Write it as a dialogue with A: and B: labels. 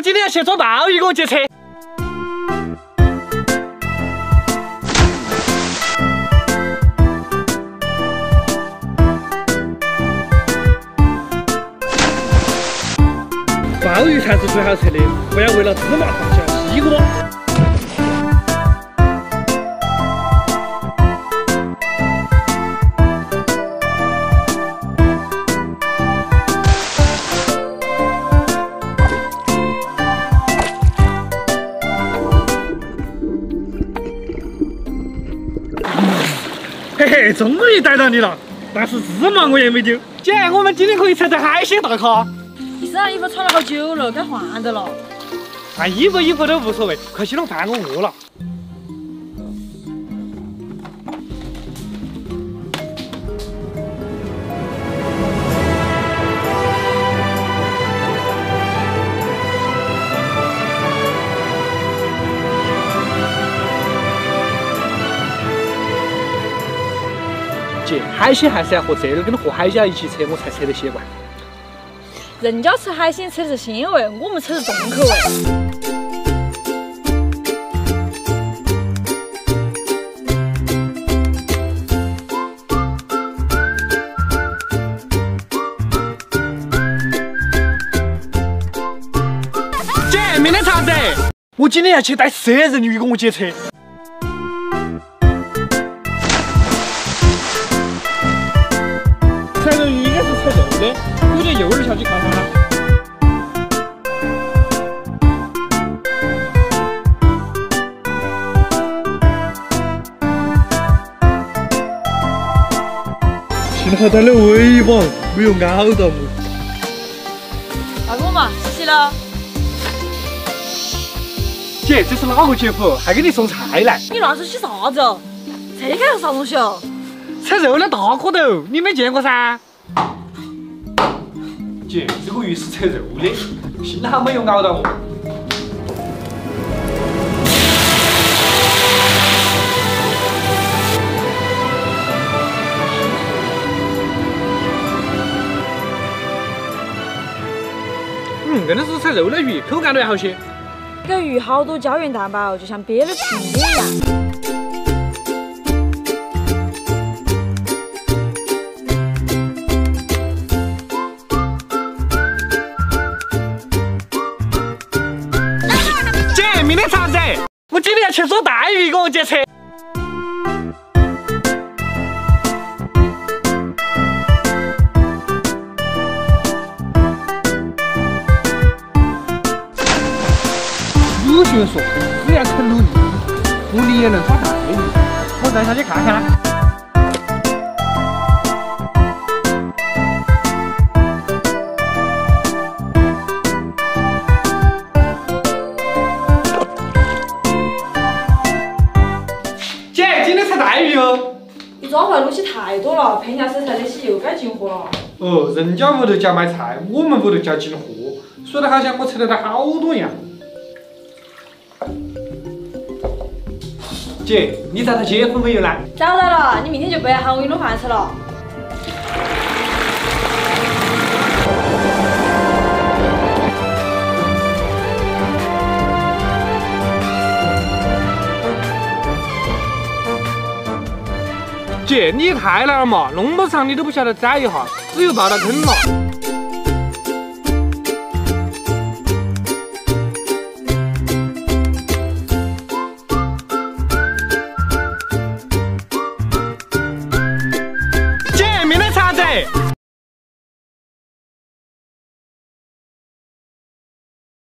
A: 我今天要去捉鲍鱼，给我劫车。鲍鱼才是最好吃的，不要为了芝麻放下西瓜。嘿嘿，终于逮到你了，但是芝麻我也没丢。姐，我们今天可以吃点海鲜大咖。
B: 你身上衣服穿了好久了，该换的了。
A: 换衣服衣服都无所谓，快去弄饭，我饿了。姐，海鲜还是要和这个跟和海椒一起吃，我才吃得习惯。
B: 人家吃海鲜吃的是鲜味，我们吃的重口味。
A: 姐，明天啥子？我今天要去带蛇人鱼跟我劫车。该是吃肉的，有点诱饵下去看看哈。幸好带了尾巴，没有咬到我。
B: 大哥嘛，洗了。
A: 姐，这是哪个姐夫？还给你送菜来？
B: 你乱说些啥子哦？这个是啥东西哦？
A: 吃肉的大颗头，你没见过噻？姐，这个鱼是吃肉的，幸好没有咬到我。嗯，真的是吃肉的鱼，口感都要好些。
B: 这个鱼好多胶原蛋白哦，就像憋了苹果一样。
A: 今天去收带鱼，给我劫车。鲁迅说，只要肯努力，努力也能抓大鱼。我带下去看看今天吃带鱼哦。
B: 你抓回来东西太多了，配料食材那些又该进货了。
A: 哦，人家屋头叫买菜，我们屋头叫进货，说的好像我吃得到好多样。姐，你找到姐夫没有呢？
B: 找到了，你明天就不要喊我给你弄饭吃了。
A: 姐，你也太难了嘛，那么长你都不晓得宰一下，只有抱到坑了。